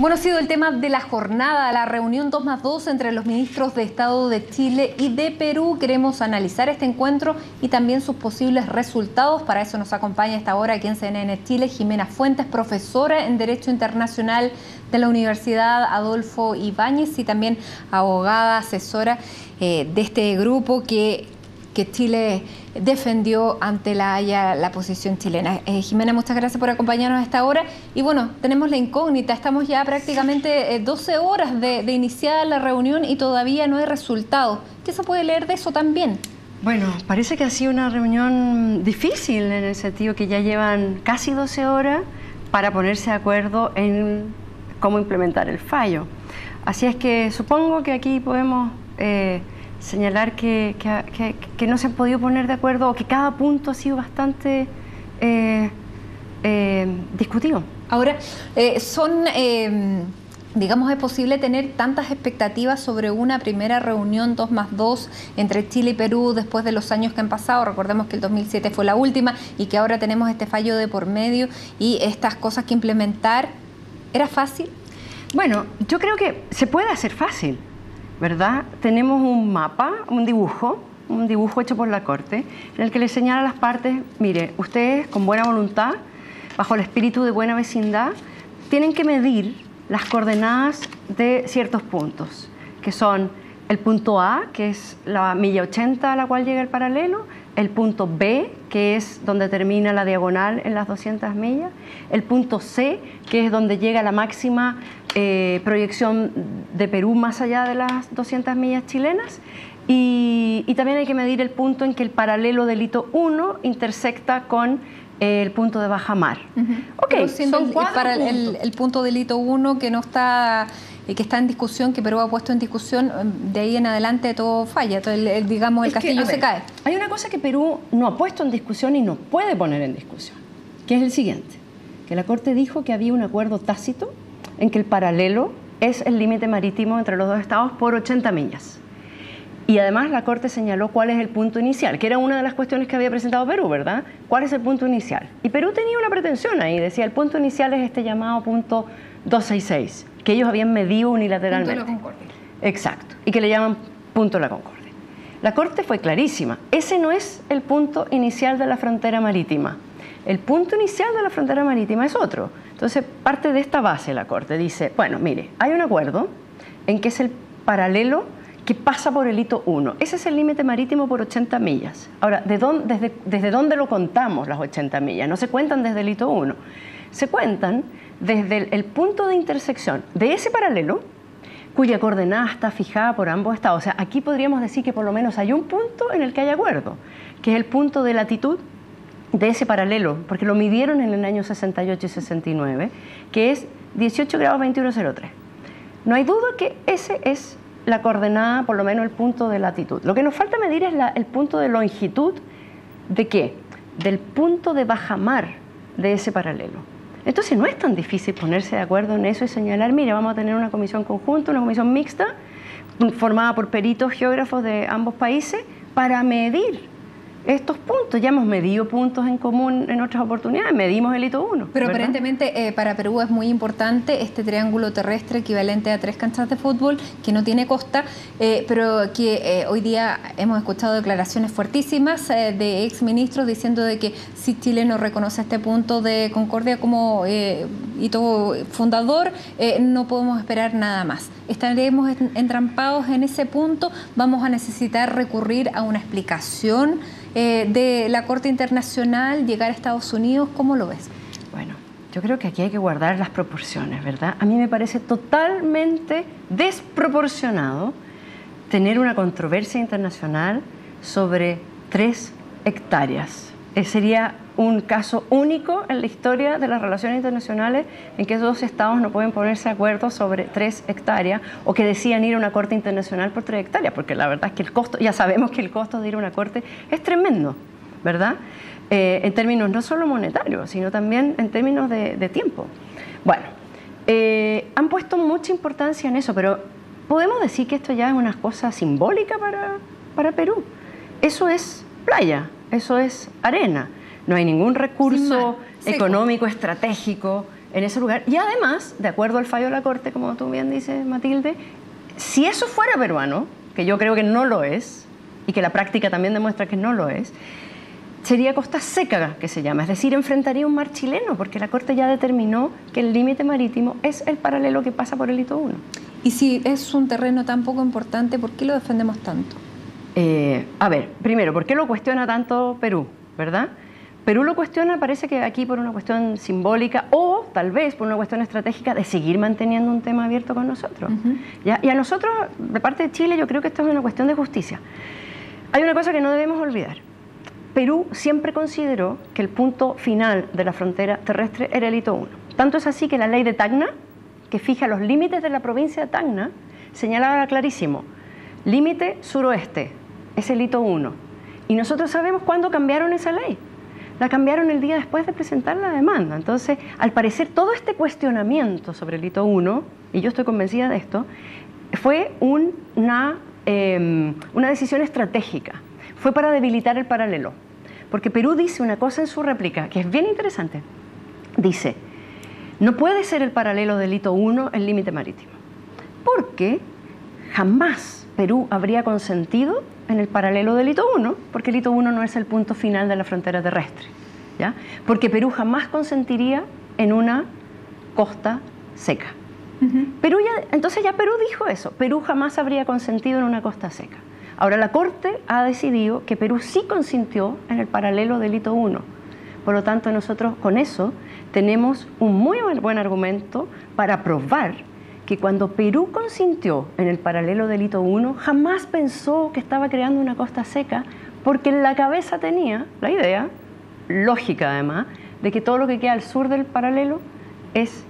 Bueno, ha sido el tema de la jornada, la reunión 2 más 2 entre los ministros de Estado de Chile y de Perú. Queremos analizar este encuentro y también sus posibles resultados. Para eso nos acompaña esta hora aquí en CNN Chile Jimena Fuentes, profesora en Derecho Internacional de la Universidad Adolfo Ibáñez y también abogada, asesora eh, de este grupo que que Chile defendió ante la Haya la posición chilena. Eh, Jimena, muchas gracias por acompañarnos a esta hora. Y bueno, tenemos la incógnita, estamos ya prácticamente 12 eh, horas de, de iniciar la reunión y todavía no hay resultados. ¿Qué se puede leer de eso también? Bueno, parece que ha sido una reunión difícil en el sentido que ya llevan casi 12 horas para ponerse de acuerdo en cómo implementar el fallo. Así es que supongo que aquí podemos... Eh, señalar que, que, no se han podido poner de acuerdo o que cada punto ha sido bastante eh, eh, discutido. Ahora, eh, son, digamos, es posible tener tantas expectativas sobre una primera reunión 2 más 2 entre Chile y Perú después de los años que han pasado. Recordemos que el 2007 fue la última y que ahora tenemos este fallo de por medio y estas cosas que implementar. ¿Era fácil? Bueno, yo creo que se puede hacer fácil ¿verdad? Tenemos un mapa, un dibujo, un dibujo hecho por la Corte, en el que le señala las partes, mire, ustedes con buena voluntad, bajo el espíritu de buena vecindad, tienen que medir las coordenadas de ciertos puntos, que son el punto A, que es la milla 80 a la cual llega el paralelo, el punto B, que es donde termina la diagonal en las 200 millas, el punto C, que es donde llega la máxima eh, proyección de Perú más allá de las 200 millas chilenas, y, también hay que medir el punto en que el paralelo del hito 1 intersecta con el punto de baja mar. Ok, son para el, punto del hito 1 que no está y que está en discusión, que Perú ha puesto en discusión, de ahí en adelante todo falla, todo el, digamos el castillo se cae. Hay una cosa que Perú no ha puesto en discusión y no puede poner en discusión, que es el siguiente, que la Corte dijo que había un acuerdo tácito en que el paralelo es el límite marítimo entre los dos estados por 80 millas. Y además la Corte señaló cuál es el punto inicial, que era una de las cuestiones que había presentado Perú, ¿verdad? ¿Cuál es el punto inicial? Y Perú tenía una pretensión ahí, decía, el punto inicial es este llamado punto 266 que ellos habían medido unilateralmente. Punto de la Concordia. Exacto, y que le llaman punto de la Concordia. La Corte fue clarísima, ese no es el punto inicial de la frontera marítima. El punto inicial de la frontera marítima es otro. Entonces, parte de esta base la Corte dice, bueno, mire, hay un acuerdo en que es el paralelo que pasa por el hito 1. Ese es el límite marítimo por 80 millas. Ahora, ¿de dónde, desde, ¿desde dónde lo contamos las 80 millas? No se cuentan desde el hito 1. Se cuentan desde el, punto de intersección de ese paralelo, cuya coordenada está fijada por ambos estados. O sea, aquí podríamos decir que por lo menos hay un punto en el que hay acuerdo, que es el punto de latitud de ese paralelo, porque lo midieron en el año 68 y 69, que es 18 grados 2103. No hay duda que ese es la coordenada, por lo menos el punto de latitud. Lo que nos falta medir es el punto de longitud de qué? Del punto de bajamar de ese paralelo. Entonces no es tan difícil ponerse de acuerdo en eso y señalar, mire, vamos a tener una comisión conjunta, una comisión mixta, formada por peritos geógrafos de ambos países, para medir estos puntos. Ya hemos medido puntos en común en otras oportunidades, medimos el hito 1. Pero aparentemente eh, para Perú es muy importante este triángulo terrestre equivalente a tres canchas de fútbol que no tiene costa, eh, pero que eh, hoy día hemos escuchado declaraciones fuertísimas de exministros diciendo de que si Chile no reconoce este punto de Concordia como hito fundador, no podemos esperar nada más. Estaremos entrampados en ese punto, vamos a necesitar recurrir a una explicación eh, de la Corte Internacional llegar a Estados Unidos? ¿Cómo lo ves? Bueno, yo creo que aquí hay que guardar las proporciones, ¿verdad? A mí me parece totalmente desproporcionado tener una controversia internacional sobre tres hectáreas. Eh, sería un caso único en la historia de las relaciones internacionales en que dos estados no pueden ponerse de acuerdo sobre tres hectáreas o que decían ir a una corte internacional por tres hectáreas, porque la verdad es que el costo, ya sabemos que el costo de ir a una corte es tremendo, ¿verdad? Eh, en términos no solo monetarios, sino también en términos de, tiempo. Bueno, eh, han puesto mucha importancia en eso, pero podemos decir que esto ya es una cosa simbólica para, para Perú. Eso es playa, eso es arena. No hay ningún recurso económico, estratégico en ese lugar. Y además, de acuerdo al fallo de la Corte, como tú bien dices, Matilde, si eso fuera peruano, que yo creo que no lo es, y que la práctica también demuestra que no lo es, sería costa seca, que se llama, es decir, enfrentaría un mar chileno, porque la Corte ya determinó que el límite marítimo es el paralelo que pasa por el hito 1. Y si es un terreno tan poco importante, ¿por qué lo defendemos tanto? Eh, a ver, primero, ¿por qué lo cuestiona tanto Perú? ¿Verdad? Perú lo cuestiona, parece que aquí por una cuestión simbólica o tal vez por una cuestión estratégica de seguir manteniendo un tema abierto con nosotros. Y a nosotros, de parte de Chile, yo creo que esto es una cuestión de justicia. Hay una cosa que no debemos olvidar. Perú siempre consideró que el punto final de la frontera terrestre era el hito 1. Tanto es así que la ley de Tacna, que fija los límites de la provincia de Tacna, señalaba clarísimo, límite suroeste, es el hito 1. Y nosotros sabemos cuándo cambiaron esa ley. La cambiaron el día después de presentar la demanda. Entonces, al parecer, todo este cuestionamiento sobre el hito 1, y yo estoy convencida de esto, fue una, em, una decisión estratégica. Fue para debilitar el paralelo. Porque Perú dice una cosa en su réplica que es bien interesante. Dice, no puede ser el paralelo del hito 1 el límite marítimo. Porque jamás Perú habría consentido en el paralelo del hito 1, porque el hito 1 no es el punto final de la frontera terrestre. ¿ya? Porque Perú jamás consentiría en una costa seca. Perú ya, entonces ya Perú dijo eso, Perú jamás habría consentido en una costa seca. Ahora la Corte ha decidido que Perú sí consintió en el paralelo del hito 1. Por lo tanto, nosotros con eso tenemos un muy buen argumento para probar que cuando Perú consintió en el paralelo del hito 1, jamás pensó que estaba creando una costa seca, porque en la cabeza tenía la idea, lógica además, de que todo lo que queda al sur del paralelo es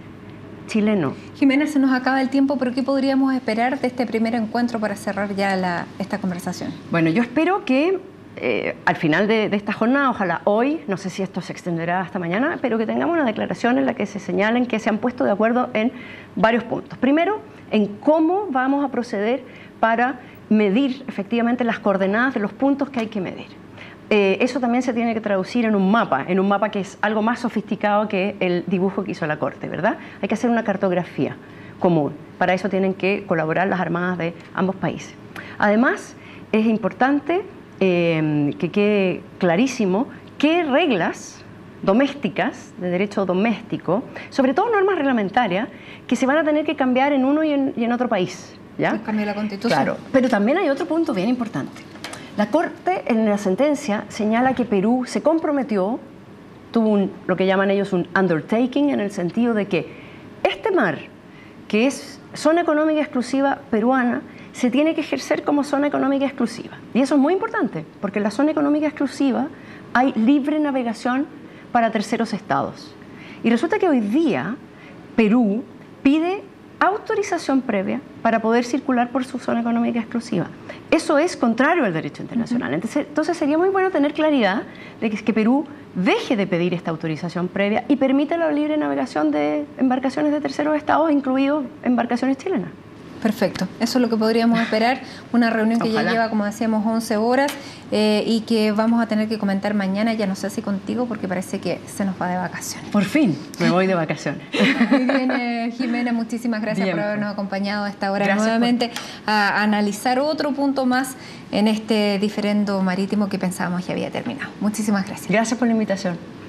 chileno. Jimena, se nos acaba el tiempo, pero ¿qué podríamos esperar de este primer encuentro para cerrar ya esta conversación? Bueno, yo espero que eh, al final de, esta jornada, ojalá hoy, no sé si esto se extenderá hasta mañana, pero que tengamos una declaración en la que se señalen que se han puesto de acuerdo en varios puntos. Primero, en cómo vamos a proceder para medir efectivamente las coordenadas de los puntos que hay que medir. Eh, eso también se tiene que traducir en un mapa, en un mapa que es algo más sofisticado que el dibujo que hizo la Corte, ¿verdad? Hay que hacer una cartografía común. Para eso tienen que colaborar las armadas de ambos países. Además, es importante Em, que quede clarísimo qué reglas domésticas, de derecho doméstico, sobre todo normas reglamentarias, que se van a tener que cambiar en uno y en, otro país. ¿ya? Cambia la constitución. Claro, pero también hay otro punto bien importante. La Corte en la sentencia señala que Perú se comprometió, tuvo lo que llaman ellos un undertaking, en el sentido de que este mar, que es zona económica exclusiva peruana, se tiene que ejercer como zona económica exclusiva. Y eso es muy importante, porque en la zona económica exclusiva hay libre navegación para terceros estados. Y resulta que hoy día Perú pide autorización previa para poder circular por su zona económica exclusiva. Eso es contrario al derecho internacional. entonces, entonces, sería muy bueno tener claridad de que, que Perú deje de pedir esta autorización previa y permita la libre navegación de embarcaciones de terceros estados, incluidos embarcaciones chilenas. Perfecto, eso es lo que podríamos esperar, una reunión que ya lleva, como decíamos, 11 horas eh, y que vamos a tener que comentar mañana, ya no sé si contigo, porque parece que se nos va de vacaciones. Por fin, me voy de vacaciones. Muy bien, eh, Jimena, muchísimas gracias por habernos acompañado a esta hora nuevamente a analizar otro punto más en este diferendo marítimo que pensábamos ya había terminado. Muchísimas gracias. Gracias por la invitación.